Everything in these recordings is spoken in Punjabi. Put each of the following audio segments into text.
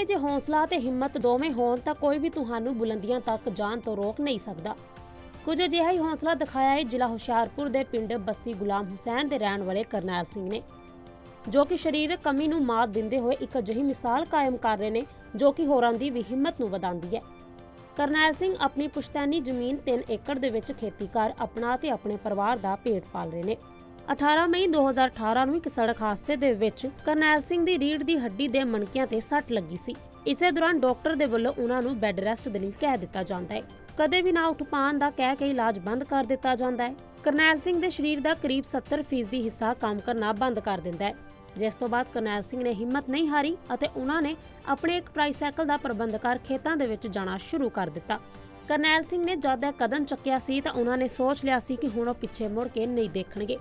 ਨੇ ਜੇ ਹੌਸਲਾ ਤੇ ਹਿੰਮਤ ਦੋਵੇਂ ਹੋਣ ਤਾਂ ਕੋਈ ਵੀ ਤੁਹਾਨੂੰ ਬੁਲੰਦੀਆਂ ਤੱਕ ਜਾਣ ਤੋਂ ਰੋਕ ਨਹੀਂ ਸਕਦਾ। ਕੁਝ ਅਜਿਹਾ ਹੀ ਹੌਸਲਾ ਦਿਖਾਇਆ ਹੈ, ਜ਼ਿਲ੍ਹਾ ਹੁਸ਼ਿਆਰਪੁਰ ਦੇ ਪਿੰਡ ਬੱਸੀ ਗੁਲਾਮ ਹੁਸੈਨ ਦੇ ਰਹਿਣ ਵਾਲੇ ਕਰਨੈਲ ਸਿੰਘ ਨੇ। ਜੋ ਕਿ ਸਰੀਰਕ ਕਮੀ ਨੂੰ ਮਾਤ ਦਿੰਦੇ ਹੋਏ ਇੱਕ ਅਜਿਹੀ ਮਿਸਾਲ ਕਾਇਮ ਕਰ ਰਹੇ ਨੇ, ਜੋ ਕਿ ਹੋਰਾਂ ਦੀ ਵੀ ਹਿੰਮਤ ਨੂੰ ਵਧਾਉਂਦੀ ਹੈ। ਕਰਨੈਲ ਸਿੰਘ ਆਪਣੀ ਪੁਸ਼ਤੈਨੀ ਜ਼ਮੀਨ 3 ਏਕੜ ਦੇ ਵਿੱਚ ਖੇਤੀ ਕਰ ਆਪਣਾ ਤੇ ਆਪਣੇ ਪਰਿਵਾਰ ਦਾ ਪੇਟ ਪਾਲ ਰਹੇ ਨੇ। 18 ਮਈ 2018 ਨੂੰ ਇੱਕ ਸੜਕ ਹਾਦਸੇ ਦੇ ਵਿੱਚ ਕਰਨੈਲ ਸਿੰਘ ਦੀ ਰੀੜ ਦੀ ਹੱਡੀ ਦੇ ਮਣਕਿਆਂ ਤੇ ਸੱਟ ਲੱਗੀ ਸੀ। ਇਸੇ ਦੌਰਾਨ ਡਾਕਟਰ ਦੇ ਵੱਲੋਂ ਉਹਨਾਂ ਨੂੰ ਬੈੱਡ ਰੈਸਟ ਦੇ ਲਈ ਕਹਿ ਦਿੱਤਾ ਜਾਂਦਾ ਹੈ। ਕਦੇ ਵੀ ਨਾ ਉੱਠ ਪਾਉਣ ਦਾ ਕਹਿ ਕੇ ਇਲਾਜ ਬੰਦ ਕਰ ਦਿੱਤਾ ਜਾਂਦਾ ਹੈ। ਕਰਨੈਲ ਸਿੰਘ ਦੇ ਸਰੀਰ ਦਾ ਕਰੀਬ 70% ਹਿੱਸਾ ਕੰਮ ਕਰਨਾ ਬੰਦ ਕਰ ਦਿੰਦਾ ਹੈ। ਜਿਸ ਤੋਂ ਬਾਅਦ ਕਰਨੈਲ ਸਿੰਘ ਨੇ ਹਿੰਮਤ ਨਹੀਂ ਹਾਰੀ ਅਤੇ ਉਹਨਾਂ ਨੇ ਆਪਣੇ ਇੱਕ ਟ੍ਰਾਈਸਾਈਕਲ ਦਾ ਪ੍ਰਬੰਧ ਕਰ ਖੇਤਾਂ ਦੇ ਵਿੱਚ ਜਾਣਾ ਸ਼ੁਰੂ ਕਰ ਦਿੱਤਾ। ਕਰਨੈਲ ਸਿੰਘ ਨੇ ਜਦ ਇਹ ਕਦਮ ਚੱਕਿਆ ਸੀ ਤਾਂ ਉਹਨਾਂ ਨੇ ਸੋਚ ਲਿਆ ਸੀ ਕਿ ਹੁਣ ਉਹ ਪਿੱਛੇ ਮੁੜ ਕੇ ਨਹੀਂ ਦੇਖਣਗੇ।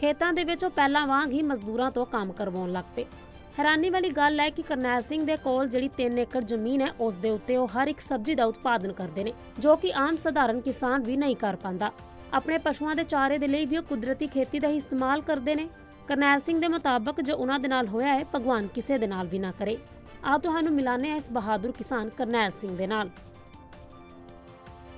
ਖੇਤਾਂ ਦੇ ਵਿੱਚ ਉਹ ਪਹਿਲਾਂ ਵਾਂਗ ਹੀ ਮਜ਼ਦੂਰਾਂ ਤੋਂ ਕੰਮ ਕਰਵਾਉਣ ਲੱਗ ਪਏ। ਹੈਰਾਨੀ ਵਾਲੀ ਗੱਲ ਹੈ ਕਿ ਕਰਨੈਲ ਸਿੰਘ ਦੇ ਕੋਲ ਜਿਹੜੀ 3 ਏਕੜ ਜ਼ਮੀਨ ਹੈ, ਉਸ ਦੇ ਉੱਤੇ ਉਹ ਹਰ ਇੱਕ ਸਬਜ਼ੀ ਦਾ ਉਤਪਾਦਨ ਕਰਦੇ ਨੇ, ਜੋ ਕਿ ਆਮ ਸਧਾਰਨ ਕਿਸਾਨ ਵੀ ਨਹੀਂ ਕਰ ਪਾਉਂਦਾ। ਆਪਣੇ ਪਸ਼ੂਆਂ ਦੇ ਚਾਰੇ ਦੇ ਲਈ ਵੀ ਉਹ ਕੁਦਰਤੀ ਖੇਤੀ ਦਾ ਹੀ ਇਸਤੇਮਾਲ ਕਰਦੇ ਨੇ। ਕਰਨੈਲ ਸਿੰਘ ਦੇ ਮੁਤਾਬਕ ਜੋ ਉਹਨਾਂ ਦੇ ਨਾਲ ਹੋਇਆ ਹੈ, ਭਗਵਾਨ ਕਿਸੇ ਦੇ ਨਾਲ ਵੀ ਨਾ ਕਰੇ। ਆ ਤੁਹਾਨੂੰ ਮਿਲਾਨੇ ਆ ਇਸ ਬਹਾਦਰ ਕਿਸਾਨ ਕਰਨੈਲ ਸਿੰਘ ਦੇ ਨਾਲ।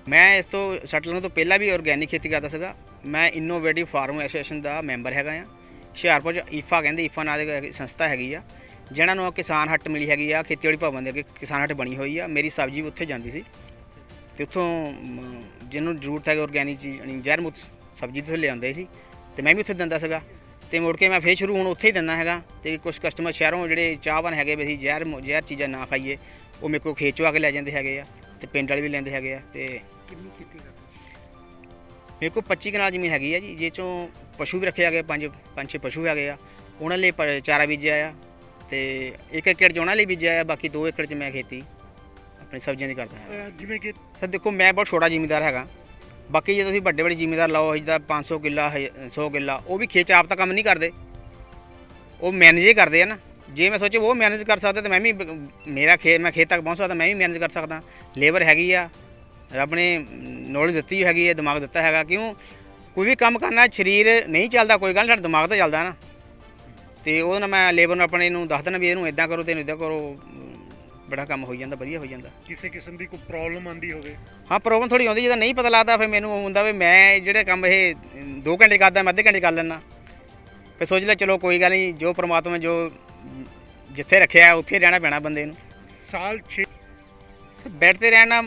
ਮੈਂ ਇਸ ਤੋਂ, ਸੱਟ ਤੋਂ ਪਹਿਲਾਂ ਵੀ ਆਰਗੈਨਿਕ ਖੇਤੀ ਕਰਦਾ ਸੀਗਾ। ਮੈਂ ਇਨੋਵੇਟਿਵ ਫਾਰਮ ਐਸੋਸੀਏਸ਼ਨ ਦਾ ਮੈਂਬਰ ਹੈਗਾ ਆ ਹੁਸ਼ਿਆਰਪੁਰ 'ਚ ਈਫਾ ਕਹਿੰਦੇ, ਈਫਾ ਨਾਂ ਦੀ ਇੱਕ ਸੰਸਥਾ ਹੈਗੀ ਆ, ਜਿਹਨਾਂ ਨੂੰ ਕਿਸਾਨ ਹੱਟ ਮਿਲੀ ਹੈਗੀ ਆ, ਖੇਤੀਬਾੜੀ ਭਵਨ ਦੇ ਅੱਗੇ ਕਿਸਾਨ ਹੱਟ ਬਣੀ ਹੋਈ ਆ। ਮੇਰੀ ਸਬਜ਼ੀ ਉੱਥੇ ਜਾਂਦੀ ਸੀ। ਤੇ ਉੱਥੋਂ ਜਿਹਨੂੰ ਜ਼ਰੂਰਤ ਹੈ ਆਰਗੈਨਿਕ ਚੀਜ਼, ਯਾਨੀ ਜ਼ਹਿਰ ਮੁਕਤ ਸਬਜ਼ੀ ਤੋਂ ਲਿਆਉਂਦੇ ਸੀ। ਤੇ ਮੈਂ ਵੀ ਉੱਥੇ ਦਿੰਦਾ ਸੀਗਾ। ਤੇ ਮੁੜ ਕੇ ਮੈਂ ਫੇਰ ਸ਼ੁਰੂ ਹੁਣ ਉੱਥੇ ਹੀ ਦਿੰਦਾ ਹੈਗਾ। ਤੇ ਕੁਝ ਕਸਟਮਰ ਸ਼ਹਿਰੋਂ ਜਿਹੜੇ ਚਾਹਵਾਨ ਹੈਗੇ ਵੀ ਅਸੀਂ ਜ਼ਹਿਰ ਜ਼ਹਿਰ ਚੀਜ਼ਾਂ ਨਾ ਖਾਈਏ, ਉਹ ਮੇਰੇ ਕੋਲ ਖੇਚਵਾ ਕੇ ਲੈ ਜਾਂਦੇ ਹੈਗੇ ਆ। ਤੇ ਪਿੰਡ ਵਾਲੇ ਵੀ ਲੈਂਦੇ ਹੈਗੇ ਆ। ਤੇ ਕਿੰਨੀ ਖੇਤੀ ਕਰਦੇ? ਮੇਰੇ ਕੋਲ 25 ਕਨਾਲ ਜ਼ਮੀਨ ਹੈਗੀ ਆ ਜੀ ਜੇ ਚੋਂ ਪਸ਼ੂ ਵੀ ਰੱਖੇ ਹੈਗੇ ਪੰਜ ਪੰਜ ਛੇ ਪਸ਼ੂ ਹੈਗੇ ਆ। ਉਹਨਾਂ ਲਈ ਪ- ਚਾਰਾ ਬੀਜਿਆ ਆ ਤੇ ਇੱਕ ਏਕੜ 'ਚ ਉਹਨਾਂ ਲਈ ਬੀਜਿਆ ਆ ਬਾਕੀ 2 ਏਕੜ 'ਚ ਮੈਂ ਖੇਤੀ ਆਪਣੀ ਸਬਜ਼ੀਆਂ ਦੀ ਕਰਦਾ ਹਾਂ। ਅਹ ਜਿਵੇਂ ਕਿ ਸਰ ਦੇਖੋ ਮੈਂ ਬਹੁਤ ਛੋਟਾ ਜ਼ਿਮੀਂਦਾਰ ਹੈਗਾ। ਬਾਕੀ ਜੇ ਤੁਸੀਂ ਵੱਡੇ ਵੱਡੇ ਜ਼ਿਮੀਂਦਾਰ ਲਾਓ ਜਿੱਦਾਂ 500 ਕਿੱਲਾ 100 ਕਿੱਲਾ ਉਹ ਵੀ ਖੇਤ 'ਚ ਆਪ ਤਾਂ ਕੰਮ ਨਹੀਂ ਕਰਦੇ। ਉਹ ਮੈਨੇਜ ਹੀ ਕਰਦੇ ਆ ਨਾ। ਜੇ ਮੈਂ ਸੋਚੇ ਉਹ ਮੈਨੇਜ ਕਰ ਸਕਦਾ ਤਾਂ ਮੈਂ ਵੀ ਬ- ਮੇਰਾ ਖੇਤ ਮੈਂ ਖੇਤ ਤੱਕ ਪਹੁੰਚ ਸਕਦਾ ਮੈਂ ਵੀ ਮੈਨੇਜ ਕਰ ਸਕਦਾ। ਲੇਬਰ ਹੈਗੀ ਆ ਰੱਬ ਨੇ ਨੌਲੇਜ ਦਿੱਤੀ ਹੈਗੀ ਹੈ ਦਿਮਾਗ ਦਿੱਤਾ ਹੈਗਾ ਕਿਉਂ? ਕੋਈ ਵੀ ਕੰਮ ਕਰਨਾ ਸਰੀਰ ਨਹੀਂ ਚੱਲਦਾ ਕੋਈ ਗੱਲ ਨੀ, ਸਾਡਾ ਦਿਮਾਗ ਤਾਂ ਚੱਲਦਾ ਨਾ। ਤੇ ਉਹਦੇ ਨਾਲ ਮੈਂ ਲੇਬਰ ਨੂੰ ਆਪਣੇ ਨੂੰ ਦੱਸ ਦੇਣਾ ਵੀ ਇਹਨੂੰ ਇਦਾਂ ਕਰੋ ਤੇ ਇਹਨੂੰ ਇਦਾਂ ਕਰੋ ਬੜਾ ਕੰਮ ਹੋ ਜਾਂਦਾ ਵਧੀਆ ਹੋ ਜਾਂਦਾ। ਕਿਸੇ ਕਿਸਮ ਦੀ ਕੋਈ ਪ੍ਰੋਬਲਮ ਆਂਦੀ ਹੋਵੇ? ਹਾਂ ਪ੍ਰੋਬਲਮ ਥੋੜੀ ਆਉਂਦੀ ਜਦੋਂ ਨਹੀਂ ਪਤਾ ਲੱਗਦਾ ਫਿਰ ਮੈਨੂੰ ਹੁੰਦਾ ਵੀ ਮੈਂ ਜਿਹੜੇ ਕੰਮ ਇਹ 2 ਘੰਟੇ ਕਰਦਾ ਮੈਂ ਅੱਧੇ ਘੰਟੇ ਕਰ ਲੈਣਾ ਫਿਰ ਸੋਚ ਲਿਆ ਚਲੋ ਕੋਈ ਗੱਲ ਨਹੀਂ ਜੋ ਪ੍ਰਮਾਤਮਾ ਜੋ ਜਿੱਥੇ ਰੱਖਿਆ ਉੱਥੇ ਰਹਿਣਾ ਪੈਣਾ ਬੰਦੇ ਨੂੰ। ਸਾਲ 6 ਬੈਠ ਤੇ ਰਹਿਣਾ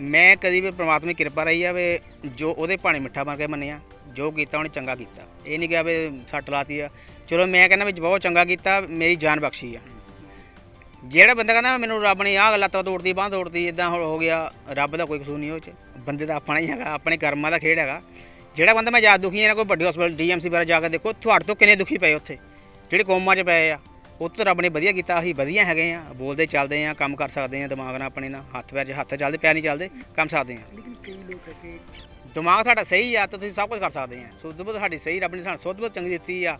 ਮੈਂ ਕਦੀ ਵੀ ਪ੍ਰਮਾਤਮਾ ਦੀ ਕਿਰਪਾ ਰਹੀ ਆ ਵੀ ਜੋ ਉਹਦੇ ਭਾਣੇ ਮਿੱਠਾ ਬਣ ਕੇ ਮੰਨਿਆ, ਜੋ ਕੀਤਾ ਉਹਨੇ ਚੰਗਾ ਕੀਤਾ। ਇਹ ਨਹੀਂ ਕਿ ਵੀ ਸੱਟ ਲਾਤੀ ਆ। ਚਲੋ ਮੈਂ ਕਹਿੰਦਾ ਵੀ ਬਹੁਤ ਚੰਗਾ ਕੀਤਾ, ਮੇਰੀ ਜਾਨ ਬਖਸ਼ੀ ਆ। ਜਿਹੜਾ ਬੰਦਾ ਕਹਿੰਦਾ ਮੈਨੂੰ ਰੱਬ ਨੇ ਆਹ ਲੱਤ ਤੋੜਦੀ ਬਾਹ ਤੋੜਦੀ ਇਦਾਂ ਹੋ ਗਿਆ, ਰੱਬ ਦਾ ਕੋਈ ਕਸੂਰ ਨਹੀਂ ਉਹ ਚ। ਬੰਦੇ ਦਾ ਆਪਣਾ ਹੀ ਹੈਗਾ, ਆਪਣੇ ਕਰਮਾਂ ਦਾ ਖੇਡ ਹੈਗਾ। ਜਿਹੜਾ ਬੰਦਾ ਮੈਂ ਯਾਦ ਦੁਖੀ ਹੈ ਨਾ ਕੋਈ ਵੱਡੇ ਹਸਪੀਟਲ ਡੀਐਮਸੀ ਬਾਰੇ ਜਾ ਕੇ ਦੇਖੋ, ਤੁਹਾਡੇ ਤੋਂ ਕਿੰਨੇ ਦੁਖੀ ਪਏ ਉੱਥੇ, ਜਿਹੜੇ ਕੋਮਾ 'ਚ ਪਏ ਆ। ਉਹ ਤੋਂ ਰੱਬ ਨੇ ਵਧੀਆ ਕੀਤਾ ਅਸੀਂ ਵਧੀਆ ਹੈਗੇ ਆ ਬੋਲਦੇ ਚੱਲਦੇ ਆ ਕੰਮ ਕਰ ਸਕਦੇ ਆ ਦਿਮਾਗ ਨਾਲ ਆਪਣੇ ਨਾਲ ਹੱਥ ਪੈਰ 'ਚ ਹੱਥ ਚੱਲਦੇ ਪੈਰ ਨਹੀਂ ਚੱਲਦੇ ਕੰਮ ਸਕਦੇ ਆ। ਦਿਮਾਗ ਸਾਡਾ ਸਹੀ ਆ ਤਾਂ ਤੁਸੀਂ ਸਭ ਕੁਝ ਕਰ ਸਕਦੇ ਆ। ਸੁੱਧ ਬੁੱਧ ਸਾਡੀ ਸਹੀ ਰੱਬ ਨੇ ਸਾਨੂੰ ਸੁੱਧ ਬੁੱਧ ਚੰਗੀ ਦਿੱਤੀ ਆ।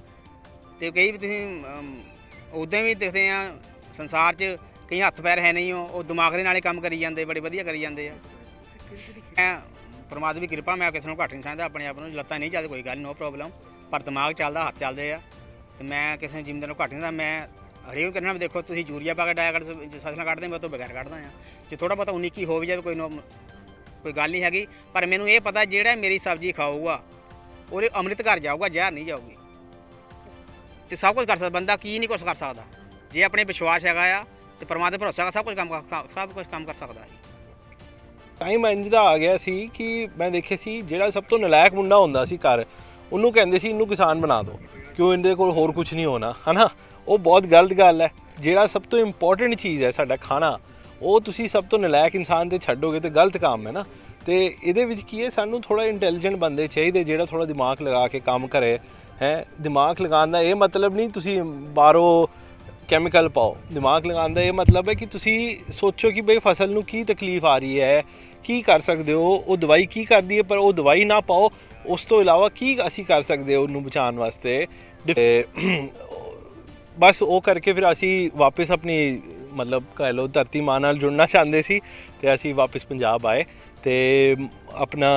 ਤੇ ਕਈ ਵੀ ਤੁਸੀਂ ਉਦਾਂ ਵੀ ਦੇਖਦੇ ਆ ਸੰਸਾਰ 'ਚ ਕਈ ਹੱਥ ਪੈਰ ਹੈ ਨਹੀਂ ਉਹ ਦਿਮਾਗ ਦੇ ਨਾਲ ਕੰਮ ਕਰੀ ਜਾਂਦੇ ਬੜੇ ਵਧੀਆ ਕਰੀ ਜਾਂਦੇ ਆ। ਮੈਂ ਪਰਮਾਤਮਾ ਦੀ ਕਿਰਪਾ ਮੈਂ ਕਿਸੇ ਨੂੰ ਘੱਟ ਨਹੀਂ ਸਮਝਦਾ ਆਪਣੇ ਆਪ ਨੂੰ ਲੱਤਾਂ ਨਹੀਂ ਚੱਲਦੀ ਕੋਈ ਗੱਲ ਨੋ ਪ੍ਰੋਬਲਮ ਪਰ ਦਿਮਾਗ ਚੱਲਦਾ ਹੱਥ ਚੱਲਦੇ ਆ। ਤੇ ਮੈਂ ਕਿਸੇ ਨੂੰ ਜ਼ਿਮੀਂਦਾਰ ਨੂੰ ਘੱਟ ਨਹੀਂ ਦਾ ਮੈਂ ਹਰੇਕ ਕਹਿੰਦਾ ਵੀ ਦੇਖੋ ਤੁਸੀਂ ਯੂਰੀਆ ਪਾ ਕੇ ਡਾਇਆ ਕੱਢ ਫਸਲਾਂ ਕੱਢਦੇ ਮੈਂ ਉਹ ਤੋਂ ਬਗੈਰ ਕੱਢਦਾ ਆ ਜੇ ਥੋੜਾ ਬਹੁਤਾ 19 ਕੀ ਹੋ ਵੀ ਜਾਵੇ, ਕੋਈ ਨੋ ਕੋਈ ਗੱਲ ਨਹੀਂ ਹੈਗੀ। ਪਰ ਮੈਨੂੰ ਇਹ ਪਤਾ ਜਿਹੜਾ ਮੇਰੀ ਸਬਜ਼ੀ ਖਾਊਗਾ, ਉਹਦੇ ਅੰਮ੍ਰਿਤ ਘਰ ਜਾਊਗਾ, ਜ਼ਹਿਰ ਨਹੀਂ ਜਾਊਗੀ। ਤੇ ਸਭ ਕੁਝ ਕਰ ਸਕਦਾ, ਬੰਦਾ ਕੀ ਨਹੀਂ ਕੁਝ ਕਰ ਸਕਦਾ। ਜੇ ਆਪਣੇ ਵਿਸ਼ਵਾਸ ਹੈਗਾ ਆ, ਤੇ ਪਰਮਾਤਮਾ ਤੇ ਭਰੋਸਾ ਸਭ ਕੁਝ ਕੰਮ ਸਭ ਕੁਝ ਕੰਮ ਕਰ ਸਕਦਾ ਹੈ। ਟਾਈਮ ਇੰਜ ਦਾ ਆ ਗਿਆ ਸੀ ਕਿ ਮੈਂ ਦੇਖਿਆ ਸੀ, ਜਿਹੜਾ ਸਭ ਤੋਂ ਨਲਾਇਕ ਮੁੰਡਾ ਹੁੰਦਾ ਸੀ ਘਰ, ਉਹਨੂੰ ਕਹਿੰਦੇ ਸੀ, ਇਹਨੂੰ ਕਿਸਾਨ ਬਣਾ ਦਿਓ। ਕਿਉਂ ਇਹਦੇ ਕੋਲ ਹੋਰ ਕੁਝ ਨਹੀਂ ਹੋਣਾ, ਹਨਾ? ਉਹ ਬਹੁਤ ਗਲਤ ਗੱਲ ਹੈ। ਜਿਹੜਾ ਸਭ ਤੋਂ ਇੰਪੋਰਟੈਂਟ ਚੀਜ਼ ਹੈ ਸਾਡਾ ਖਾਣਾ, ਉਹ ਤੁਸੀਂ ਸਭ ਤੋਂ ਨਲਾਇਕ ਇਨਸਾਨ ਤੇ ਛੱਡੋਗੇ ਤੇ ਗਲਤ ਕੰਮ ਹੈ ਨਾ। ਤੇ ਇਹਦੇ ਵਿੱਚ ਕੀ ਹੈ, ਸਾਨੂੰ ਥੋੜਾ ਇੰਟੈਲੀਜੈਂਟ ਬੰਦੇ ਚਾਹੀਦੇ ਜਿਹੜਾ ਥੋੜਾ ਦਿਮਾਗ ਲਗਾ ਕੇ ਕੰਮ ਕਰੇ, ਹੈ? ਦਿਮਾਗ ਲਗਾਉਣ ਦਾ ਇਹ ਮਤਲਬ ਨਹੀਂ ਤੁਸੀਂ ਬਾਹਰੋਂ ਕੈਮੀਕਲ ਪਾਓ। ਦਿਮਾਗ ਲਗਾਉਣ ਦਾ ਇਹ ਮਤਲਬ ਹੈ ਕਿ ਤੁਸੀਂ ਸੋਚੋ ਕਿ ਬਈ ਫਸਲ ਨੂੰ ਕੀ ਤਕਲੀਫ ਆ ਰਹੀ ਹੈ, ਕੀ ਕਰ ਸਕਦੇ ਹੋ, ਉਹ ਦਵਾਈ ਕੀ ਕਰਦੀ ਹੈ, ਪਰ ਉਹ ਦਵਾਈ ਨਾ ਪਾਓ ਉਸ ਤੋਂ ਇਲਾਵਾ ਕੀ ਅਸੀਂ ਕਰ ਸਕਦੇ ਹਾਂ ਉਹਨੂੰ ਬਚਾਉਣ ਵਾਸਤੇ? ਬਸ ਉਹ ਕਰਕੇ ਫਿਰ ਅਸੀਂ ਵਾਪਸ ਆਪਣੀ ਮਤਲਬ ਕਹਿ ਲਓ ਧਰਤੀ ਮਾਂ ਨਾਲ ਜੁੜਨਾ ਚਾਹੁੰਦੇ ਸੀ ਤੇ ਅਸੀਂ ਵਾਪਸ ਪੰਜਾਬ ਆਏ ਤੇ ਆਪਣਾ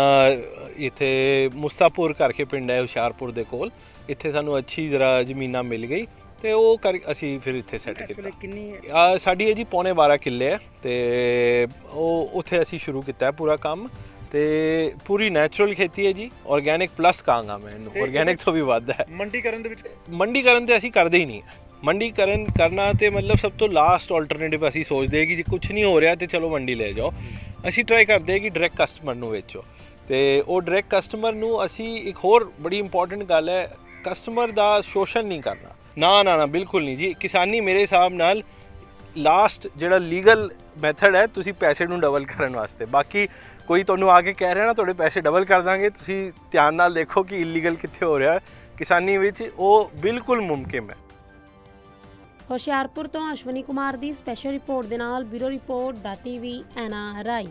ਇੱਥੇ ਮੁਸਤਾਪੁਰ ਕਰਕੇ ਪਿੰਡ ਹੈ ਹੁਸ਼ਿਆਰਪੁਰ ਦੇ ਕੋਲ। ਇੱਥੇ ਸਾਨੂੰ ਅੱਛੀ ਜ਼ਰਾ ਜ਼ਮੀਨਾਂ ਮਿਲ ਗਈ ਤੇ ਉਹ ਕਰ ਅਸੀਂ ਫਿਰ ਇੱਥੇ ਸੈੱਟ ਕੀਤਾ। ਵੇਲੇ ਕਿੰਨੀ ਆ ਸਾਡੀ ਹੈ ਜੀ ਪੌਣੇ 12 ਕਿੱਲੇ ਹੈ ਤੇ ਉਹ ਉੱਥੇ ਅਸੀਂ ਸ਼ੁਰੂ ਕੀਤਾ ਹੈ ਪੂਰਾ ਕੰਮ। ਤੇ ਪੂਰੀ ਨੈਚੁਰਲ ਖੇਤੀ ਹੈ ਜੀ ਆਰਗੇਨਿਕ ਪਲੱਸ ਕਹਾਂਗਾ ਮੈਂ ਇਹਨੂੰ। ਆਰਗੇਨਿਕ ਤੋਂ ਵੀ ਵੱਧ ਹੈ। ਮੰਡੀਕਰਨ ਦੇ ਵਿੱਚ ਮੰਡੀਕਰਨ ਤੇ ਅਸੀਂ ਕਰਦੇ ਹੀ ਨਹੀਂ ਹੈ। ਮੰਡੀਕਰਨ ਕਰਨਾ ਤੇ ਮਤਲਬ ਸਭ ਤੋਂ ਲਾਸਟ ਆਲਟਰਨੇਟਿਵ ਅਸੀਂ ਸੋਚਦੇ ਹਾਂ ਕਿ ਜੇ ਕੁਝ ਨਹੀਂ ਹੋ ਰਿਹਾ ਤੇ ਚਲੋ ਮੰਡੀ ਲੈ ਜਾਓ। ਅਸੀਂ ਟਰਾਈ ਕਰਦੇ ਹਾਂ ਕਿ ਡਾਇਰੈਕਟ ਕਸਟਮਰ ਨੂੰ ਵੇਚੋ। ਤੇ ਉਹ ਡਾਇਰੈਕਟ ਕਸਟਮਰ ਨੂੰ ਅਸੀਂ ਇੱਕ ਹੋਰ ਬੜੀ ਇੰਪੋਰਟੈਂਟ ਗੱਲ ਹੈ ਕਸਟਮਰ ਦਾ ਸ਼ੋਸ਼ਣ ਨਹੀਂ ਕਰਨਾ। ਨਾ ਨਾ ਨਾ ਬਿਲਕੁਲ ਨਹੀਂ ਜੀ। ਕਿਸਾਨੀ ਮੇਰੇ ਹਿਸਾਬ ਨਾਲ ਲਾਸਟ ਜਿਹੜਾ ਲੀਗਲ ਮੈਥਡ ਹੈ ਤੁਸੀਂ ਪੈਸੇ ਨੂੰ ਡਬਲ ਕਰਨ ਵਾਸਤੇ। ਬਾਕੀ ਕੋਈ ਤੁਹਾਨੂੰ ਆ ਕੇ ਕਹਿ ਰਿਹਾ ਨਾ, ਤੁਹਾਡੇ ਪੈਸੇ ਡਬਲ ਕਰ ਦਾਂਗੇ। ਤੁਸੀਂ ਧਿਆਨ ਨਾਲ ਦੇਖੋ ਕਿ ਇਲੀਗਲ ਕਿੱਥੇ ਹੋ ਰਿਹਾ। ਕਿਸਾਨੀ ਵਿੱਚ ਉਹ ਬਿਲਕੁਲ ਮੁਮਕਿਨ ਹੈ। ਹੁਸ਼ਿਆਰਪੁਰ ਤੋਂ ਅਸ਼ਵਨੀ ਕੁਮਾਰ ਦੀ ਸਪੈਸ਼ਲ ਰਿਪੋਰਟ ਦੇ ਨਾਲ ਬਿਊਰੋ ਰਿਪੋਰਟ ਦਾ ਟੀਵੀ ਐਨਆਰਆਈ